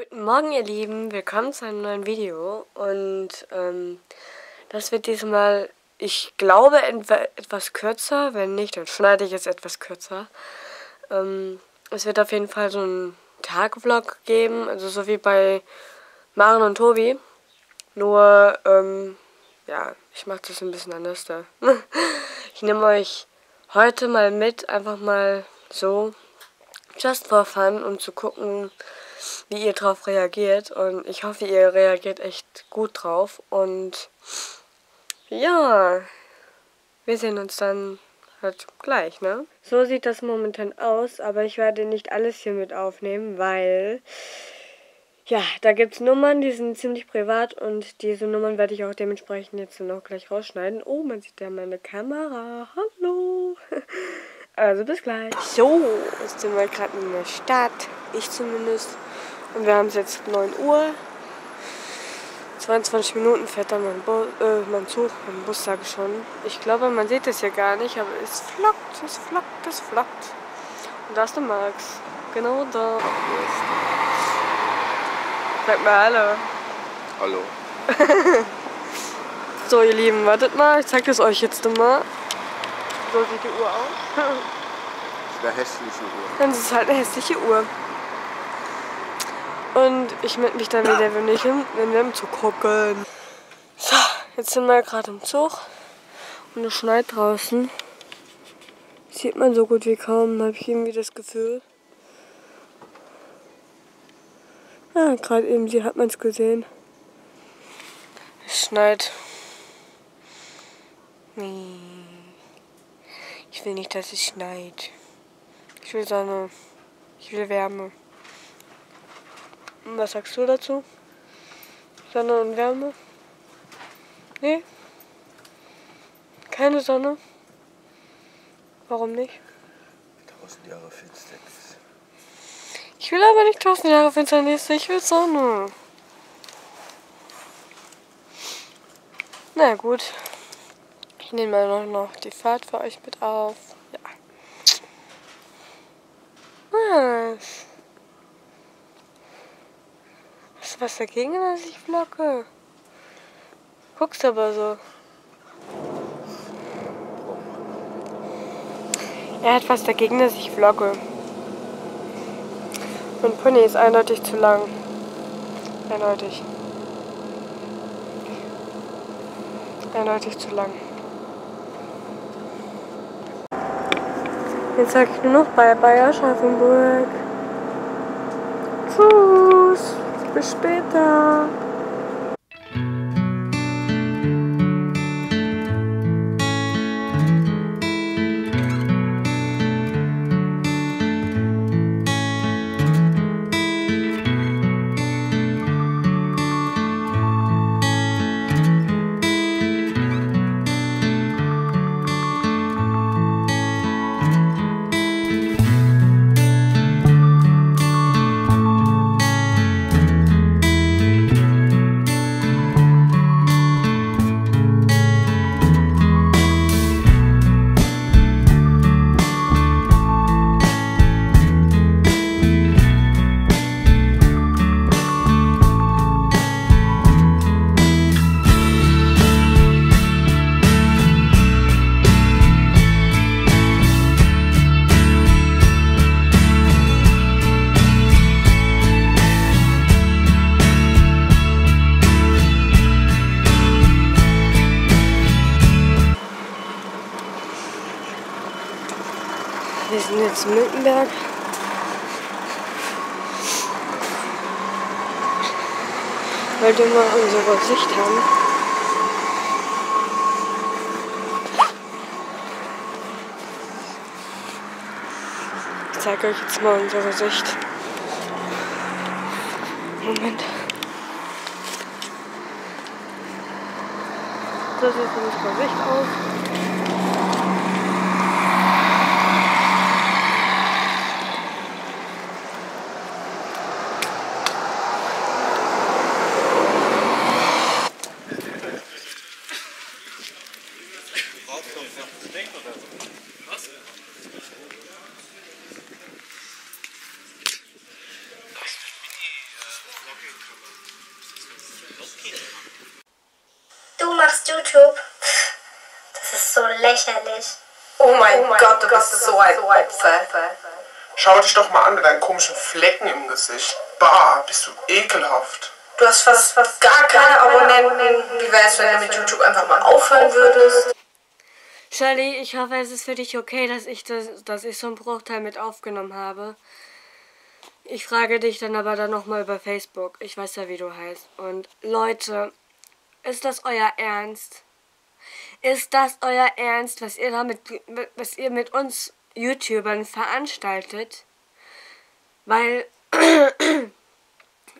Guten Morgen, ihr Lieben. Willkommen zu einem neuen Video. Und ähm, das wird diesmal, ich glaube, etwas kürzer. Wenn nicht, dann schneide ich es etwas kürzer. Ähm, es wird auf jeden Fall so ein Tagvlog geben, also so wie bei Maren und Tobi. Nur, ähm, ja, ich mache das ein bisschen anders da. ich nehme euch heute mal mit, einfach mal so, just for fun, um zu gucken, wie ihr drauf reagiert. Und ich hoffe, ihr reagiert echt gut drauf. Und ja, wir sehen uns dann halt gleich, ne? So sieht das momentan aus, aber ich werde nicht alles hier mit aufnehmen, weil ja, da gibt es Nummern, die sind ziemlich privat und diese Nummern werde ich auch dementsprechend jetzt noch gleich rausschneiden. Oh, man sieht ja meine Kamera. Hallo. Also bis gleich. So, jetzt sind wir gerade in der Stadt. Ich zumindest. Und wir haben es jetzt 9 Uhr. 22 Minuten fährt dann mein, Bo äh, mein Zug, mein Bus sage ich schon. Ich glaube, man sieht es hier gar nicht, aber es flockt, es flockt, es flockt. Und da ist der Max. Genau da. Sag mal Hallo. Hallo. so, ihr Lieben, wartet mal, ich zeige es euch jetzt mal. So sieht die Uhr aus. das ist eine hässliche Uhr. Dann ist es halt eine hässliche Uhr. Und ich melde mich dann wieder, wenn, ich hin, wenn wir im Zug gucken. So, jetzt sind wir gerade im Zug. Und es schneit draußen. Sieht man so gut wie kaum, habe ich irgendwie das Gefühl. Ja, gerade eben hier hat man es gesehen. Es schneit. Ich will nicht, dass es schneit. Ich will Sonne. Ich will Wärme. Was sagst du dazu? Sonne und Wärme? Nee? Keine Sonne? Warum nicht? Tausend Jahre Finsternis. Ich will aber nicht tausend Jahre Finsternis, ich will Sonne. Na gut. Ich nehme mal noch die Fahrt für euch mit auf. Ja. Was? Was dagegen, dass ich vlogge? Guckst aber so. Er hat was dagegen, dass ich vlogge. Mein Pony ist eindeutig zu lang. Eindeutig. Eindeutig zu lang. Jetzt sag ich nur noch Bye Bye Aschaffenburg. Tschüss. Bis später. Sind jetzt in Miltenberg. Weil wir mal unsere Sicht haben. Ich zeige euch jetzt mal unsere Sicht. Moment. So sieht unsere Sicht aus. Ist so lächerlich. Oh mein, Gott, du bist so ein Opfer. Schau dich doch mal an mit deinen komischen Flecken im Gesicht. Bah, bist du ekelhaft. Du hast fast, fast gar keine Abonnenten. Wie wär's, wenn du mit YouTube einfach mal aufhören würdest? Shirley, ich hoffe, es ist für dich okay, dass ich, das, dass ich so einen Bruchteil mit aufgenommen habe. Ich frage dich dann aber dann nochmal über Facebook. Ich weiß ja, wie du heißt. Und Leute, ist das euer Ernst? Ist das euer Ernst, was ihr damit, was ihr mit uns YouTubern veranstaltet? Weil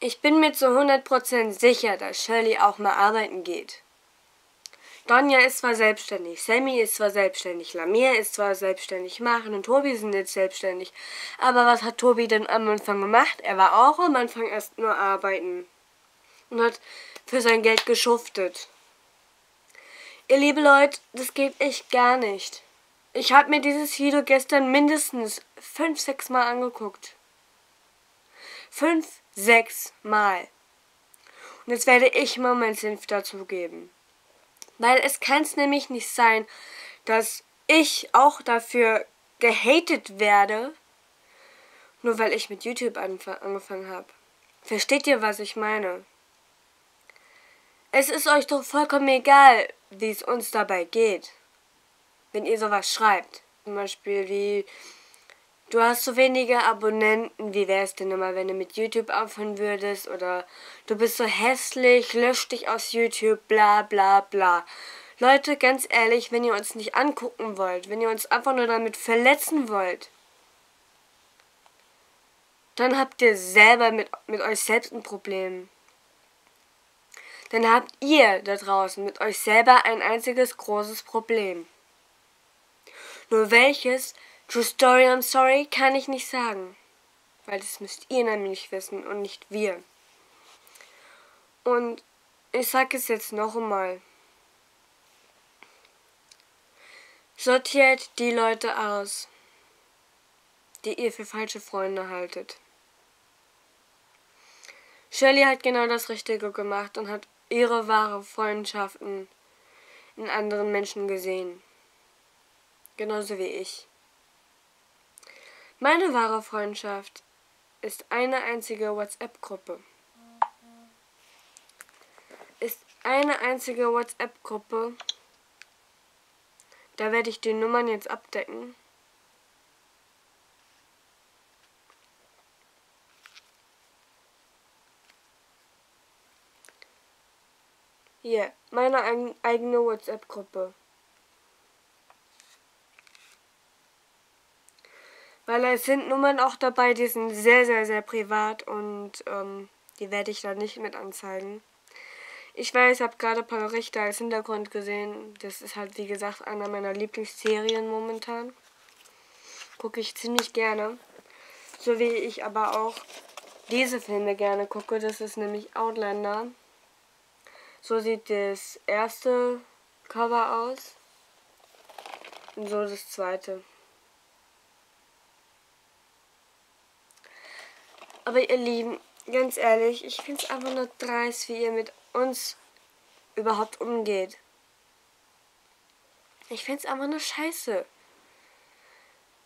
ich bin mir zu 100% sicher, dass Shirley auch mal arbeiten geht. Donja ist zwar selbstständig, Sammy ist zwar selbstständig, Lamir ist zwar selbstständig, Maren und Tobi sind jetzt selbstständig. Aber was hat Tobi denn am Anfang gemacht? Er war auch am Anfang erst nur arbeiten. Und hat für sein Geld geschuftet. Ihr liebe Leute, das geht echt gar nicht. Ich habe mir dieses Video gestern mindestens fünf, sechs Mal angeguckt. Fünf, sechs Mal. Und jetzt werde ich mal meinen Senf dazugeben. Weil es kann es nämlich nicht sein, dass ich auch dafür gehatet werde, nur weil ich mit YouTube angefangen habe. Versteht ihr, was ich meine? Es ist euch doch vollkommen egal, wie es uns dabei geht. Wenn ihr sowas schreibt. Zum Beispiel wie, du hast so wenige Abonnenten, wie wäre es denn immer, wenn du mit YouTube aufhören würdest? Oder du bist so hässlich, lösch dich aus YouTube, bla bla bla. Leute, ganz ehrlich, wenn ihr uns nicht angucken wollt, wenn ihr uns einfach nur damit verletzen wollt, dann habt ihr selber mit, mit euch selbst ein Problem dann habt ihr da draußen mit euch selber ein einziges großes Problem. Nur welches, True Story, I'm sorry, kann ich nicht sagen. Weil das müsst ihr nämlich wissen und nicht wir. Und ich sag es jetzt noch einmal. Sortiert die Leute aus, die ihr für falsche Freunde haltet. Shirley hat genau das Richtige gemacht und hat ihre wahre Freundschaften in anderen Menschen gesehen. Genauso wie ich. Meine wahre Freundschaft ist eine einzige WhatsApp-Gruppe. Ist eine einzige WhatsApp-Gruppe. Da werde ich die Nummern jetzt abdecken. Hier, meine eigene WhatsApp-Gruppe. Weil es sind Nummern auch dabei, die sind sehr, sehr, sehr privat und ähm, die werde ich da nicht mit anzeigen. Ich weiß, ich habe gerade paar Richter als Hintergrund gesehen. Das ist halt, wie gesagt, einer meiner Lieblingsserien momentan. Gucke ich ziemlich gerne. So wie ich aber auch diese Filme gerne gucke. Das ist nämlich Outlander. So sieht das erste Cover aus. Und so das zweite. Aber ihr Lieben, ganz ehrlich, ich finde es einfach nur dreist, wie ihr mit uns überhaupt umgeht. Ich finde es einfach nur scheiße.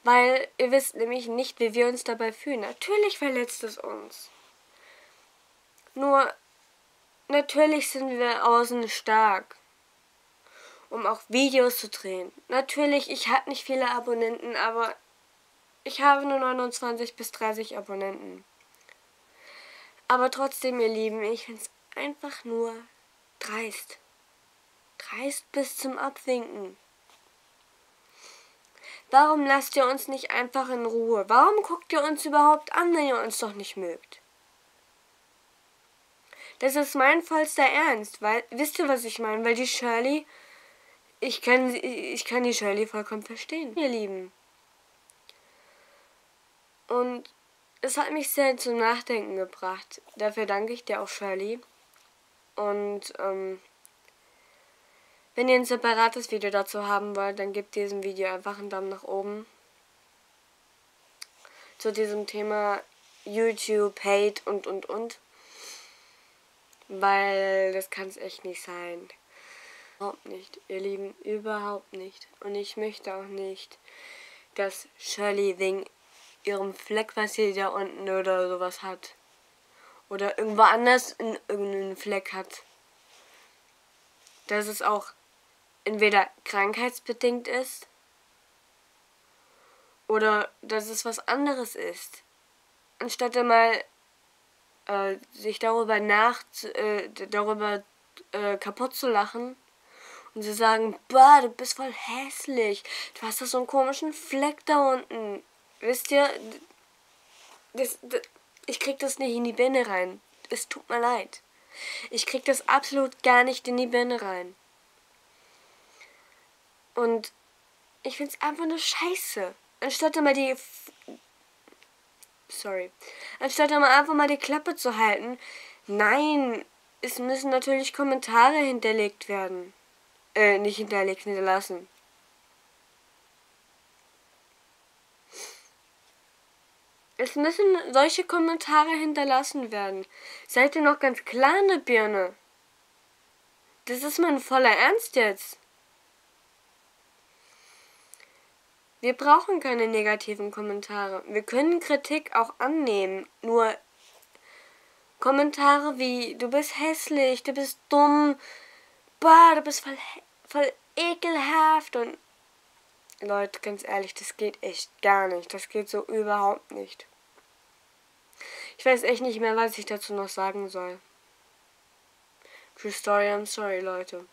Weil ihr wisst nämlich nicht, wie wir uns dabei fühlen. Natürlich verletzt es uns. Nur Natürlich sind wir außen stark, um auch Videos zu drehen. Natürlich, ich habe nicht viele Abonnenten, aber ich habe nur 29 bis 30 Abonnenten. Aber trotzdem, ihr Lieben, ich finde es einfach nur dreist. Dreist bis zum Abwinken. Warum lasst ihr uns nicht einfach in Ruhe? Warum guckt ihr uns überhaupt an, wenn ihr uns doch nicht mögt? Das ist mein vollster Ernst, weil, wisst ihr, was ich meine? Weil die Shirley, ich kann, ich kann die Shirley vollkommen verstehen, ihr Lieben. Und es hat mich sehr zum Nachdenken gebracht. Dafür danke ich dir auch, Shirley. Und ähm, wenn ihr ein separates Video dazu haben wollt, dann gebt diesem Video einfach einen Daumen nach oben. Zu diesem Thema YouTube, Hate und und und. Weil das kann es echt nicht sein. Überhaupt nicht, ihr Lieben, überhaupt nicht. Und ich möchte auch nicht, dass Shirley wegen ihrem Fleck, was sie da unten oder sowas hat, oder irgendwo anders irgendeinen Fleck hat, dass es auch entweder krankheitsbedingt ist oder dass es was anderes ist. Anstatt mal äh, sich darüber nach äh, darüber äh, kaputt zu lachen und sie sagen, bah, du bist voll hässlich. Du hast da so einen komischen Fleck da unten. Wisst ihr, das, das, ich krieg das nicht in die Birne rein. Es tut mir leid. Ich krieg das absolut gar nicht in die Birne rein. Und ich find's einfach nur scheiße. Anstatt immer die. Sorry. Anstatt immer einfach mal die Klappe zu halten. Nein, es müssen natürlich Kommentare hinterlegt werden. Äh, nicht hinterlegt, hinterlassen. Es müssen solche Kommentare hinterlassen werden. Seid ihr noch ganz klar eine Birne? Das ist mein voller Ernst jetzt. Wir brauchen keine negativen Kommentare. Wir können Kritik auch annehmen. Nur Kommentare wie du bist hässlich, du bist dumm, bah, du bist voll voll ekelhaft und Leute, ganz ehrlich, das geht echt gar nicht. Das geht so überhaupt nicht. Ich weiß echt nicht mehr, was ich dazu noch sagen soll. True Story, I'm sorry, Leute.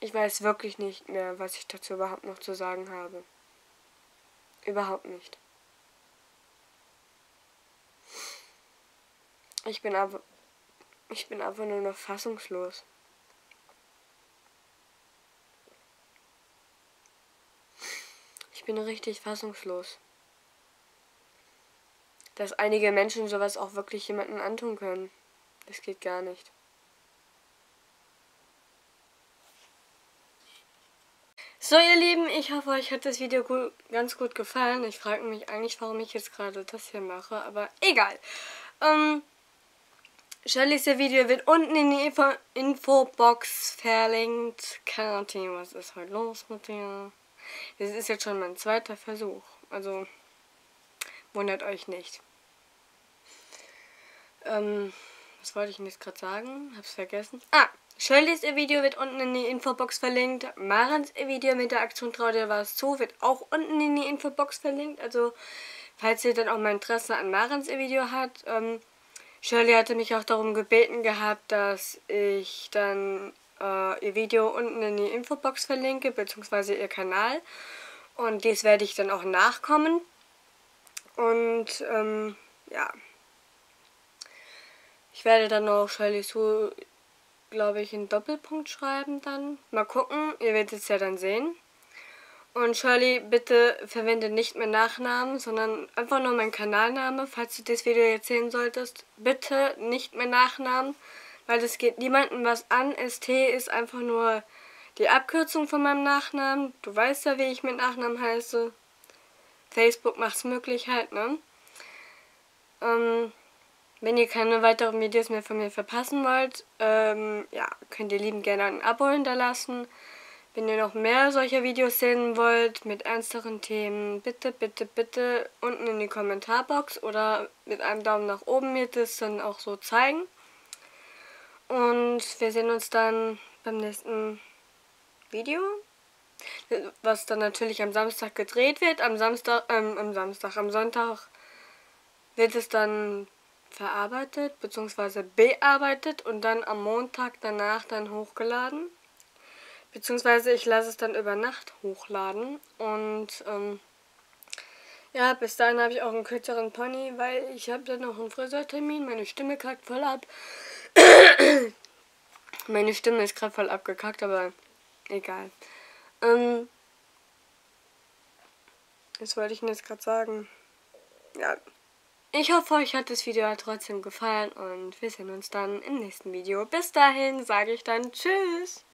Ich weiß wirklich nicht mehr, was ich dazu überhaupt noch zu sagen habe. Überhaupt nicht. Ich bin aber. Ich bin einfach nur noch fassungslos. bin richtig fassungslos. Dass einige Menschen sowas auch wirklich jemanden antun können. Das geht gar nicht. So ihr Lieben, ich hoffe euch hat das Video gut, ganz gut gefallen. Ich frage mich eigentlich, warum ich jetzt gerade das hier mache, aber egal. Ähm, Shirley's Video wird unten in die Info Infobox verlinkt. Karantin, was ist heute los mit dir? Das ist jetzt schon mein zweiter Versuch. Also wundert euch nicht. Ähm, was wollte ich denn jetzt gerade sagen? Hab's vergessen. Ah, Shirley's Video wird unten in die Infobox verlinkt. Marans Video mit der Aktion Trau dir was zu wird auch unten in die Infobox verlinkt. Also, falls ihr dann auch mal Interesse an Marans Video habt. Ähm, Shirley hatte mich auch darum gebeten gehabt, dass ich dann äh, ihr Video unten in die Infobox verlinke, beziehungsweise ihr Kanal. Und dies werde ich dann auch nachkommen. Und ähm, ja. Ich werde dann noch Shirley Sue, glaube ich, in Doppelpunkt schreiben dann. Mal gucken, ihr werdet es ja dann sehen. Und Shirley, bitte verwende nicht mehr Nachnamen, sondern einfach nur meinen Kanalname, falls du das Video jetzt sehen solltest. Bitte nicht mehr Nachnamen weil das geht niemandem was an. ST ist einfach nur die Abkürzung von meinem Nachnamen. Du weißt ja, wie ich mit Nachnamen heiße. Facebook macht es möglich halt, ne? Ähm, wenn ihr keine weiteren Videos mehr von mir verpassen wollt, ähm, ja, könnt ihr lieben gerne ein Abo hinterlassen. Wenn ihr noch mehr solcher Videos sehen wollt, mit ernsteren Themen, bitte, bitte, bitte unten in die Kommentarbox oder mit einem Daumen nach oben mir das dann auch so zeigen. Und wir sehen uns dann beim nächsten Video. Was dann natürlich am Samstag gedreht wird. Am Samstag, ähm, am Samstag, am Sonntag wird es dann verarbeitet bzw. bearbeitet und dann am Montag danach dann hochgeladen. Beziehungsweise ich lasse es dann über Nacht hochladen. Und ähm, ja, bis dahin habe ich auch einen kürzeren Pony, weil ich habe dann noch einen Friseurtermin. Meine Stimme kackt voll ab. Meine Stimme ist gerade voll abgekackt, aber egal. Ähm, was wollte ich denn jetzt gerade sagen? Ja. Ich hoffe, euch hat das Video trotzdem gefallen und wir sehen uns dann im nächsten Video. Bis dahin sage ich dann Tschüss.